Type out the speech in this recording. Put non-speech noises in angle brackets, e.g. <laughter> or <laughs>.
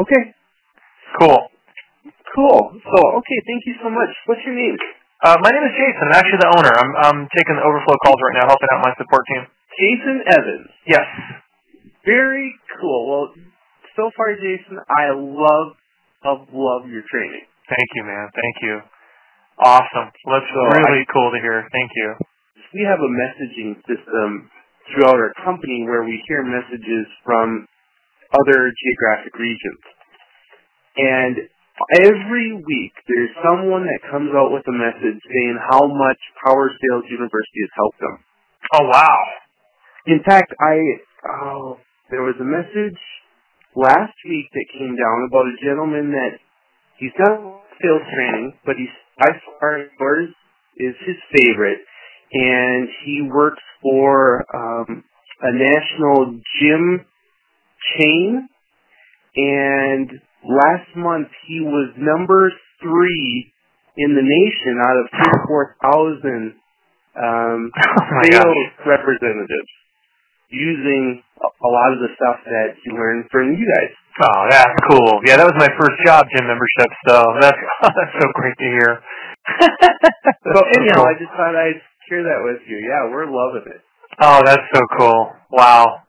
Okay. Cool. Cool. So, okay, thank you so much. What's your name? Uh, my name is Jason. I'm actually the owner. I'm I'm taking the overflow calls right now, helping out my support team. Jason Evans. Yes. Very cool. Well, so far, Jason, I love, love, love your training. Thank you, man. Thank you. Awesome. That's So really cool to hear. Thank you. We have a messaging system throughout our company where we hear messages from other geographic regions. And every week there's someone that comes out with a message saying how much Power Sales University has helped them. Oh wow. In fact, I oh, there was a message last week that came down about a gentleman that he's done sales training, but he's by far yours is his favorite, and he works for um, a national gym chain. And last month he was number three in the nation out of 34,000 um, <laughs> Oh sales representatives using a lot of the stuff that he learned from you guys. Oh, that's cool. Yeah, that was my first job, gym membership. So that's <laughs> that's so great to hear. <laughs> So anyhow, cool. I just thought I'd share that with you. Yeah, we're loving it. Oh, that's so cool. Wow.